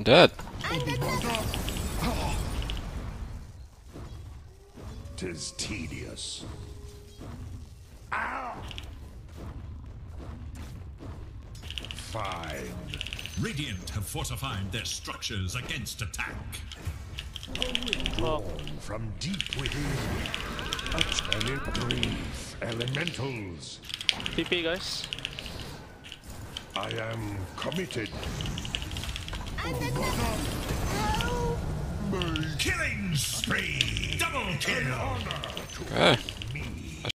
I'm dead. Tis tedious. Fine. Radiant have fortified their structures against attack. Drawn from deep within. A tenant brief. Elementals. TP guys. I am committed. Killing spree! Double kill! Okay.